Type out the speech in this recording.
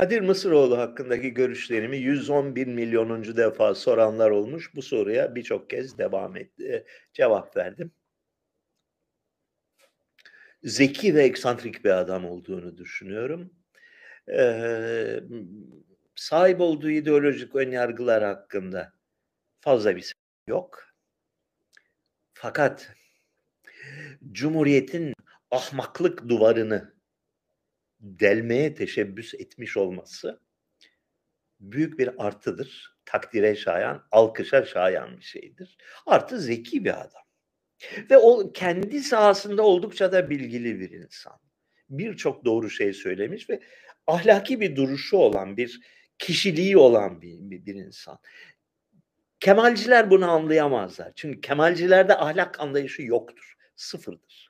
Kadir Mısıroğlu hakkındaki görüşlerimi 111 milyonuncu defa soranlar olmuş. Bu soruya birçok kez devam etti, cevap verdim. Zeki ve eksantrik bir adam olduğunu düşünüyorum. Ee, sahip olduğu ideolojik önyargılar hakkında fazla bir şey yok. Fakat Cumhuriyet'in ahmaklık duvarını delmeye teşebbüs etmiş olması büyük bir artıdır. Takdire şayan, alkışa şayan bir şeydir. Artı zeki bir adam. Ve o kendi sahasında oldukça da bilgili bir insan. Birçok doğru şey söylemiş ve ahlaki bir duruşu olan bir kişiliği olan bir, bir, bir insan. Kemalciler bunu anlayamazlar. Çünkü Kemalcilerde ahlak anlayışı yoktur. Sıfırdır.